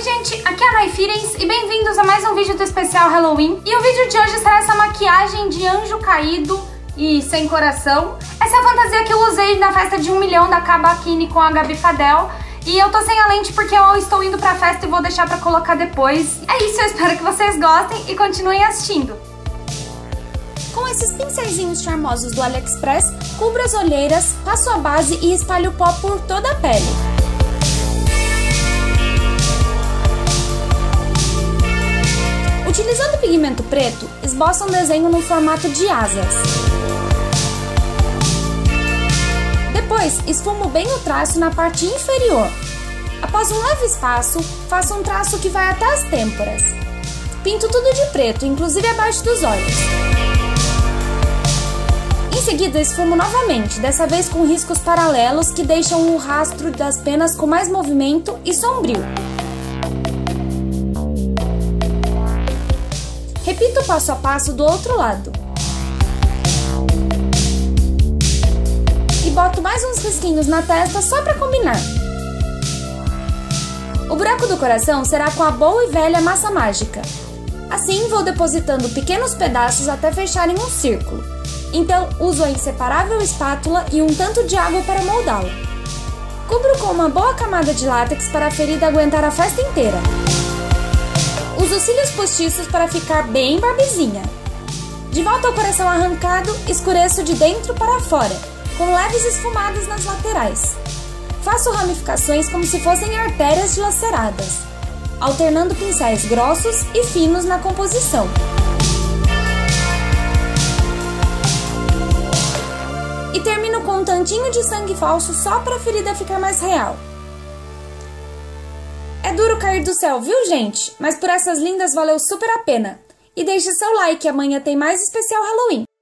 Oi gente, aqui é a Naifirens e bem-vindos a mais um vídeo do especial Halloween. E o vídeo de hoje será essa maquiagem de anjo caído e sem coração. Essa é a fantasia que eu usei na festa de um milhão da Kabakini com a Gabi Fadel. E eu tô sem a lente porque eu estou indo pra festa e vou deixar pra colocar depois. É isso, eu espero que vocês gostem e continuem assistindo. Com esses pincéis charmosos do AliExpress, cubra as olheiras, passo a base e espalhe o pó por toda a pele. Pigmento preto, esboça um desenho no formato de asas. Depois, esfumo bem o traço na parte inferior. Após um leve espaço, faço um traço que vai até as têmporas. Pinto tudo de preto, inclusive abaixo dos olhos. Em seguida, esfumo novamente, dessa vez com riscos paralelos que deixam o rastro das penas com mais movimento e sombrio. Repita o passo a passo do outro lado. E boto mais uns risquinhos na testa só para combinar. O buraco do coração será com a boa e velha massa mágica. Assim, vou depositando pequenos pedaços até fecharem um círculo. Então, uso a inseparável espátula e um tanto de água para moldá-la. Cubro com uma boa camada de látex para a ferida aguentar a festa inteira. Uso cílios postiços para ficar bem barbizinha. De volta ao coração arrancado, escureço de dentro para fora, com leves esfumadas nas laterais. Faço ramificações como se fossem artérias dilaceradas, alternando pincéis grossos e finos na composição. E termino com um tantinho de sangue falso só para a ferida ficar mais real. É duro cair do céu, viu, gente? Mas por essas lindas valeu super a pena. E deixe seu like, amanhã tem mais especial Halloween.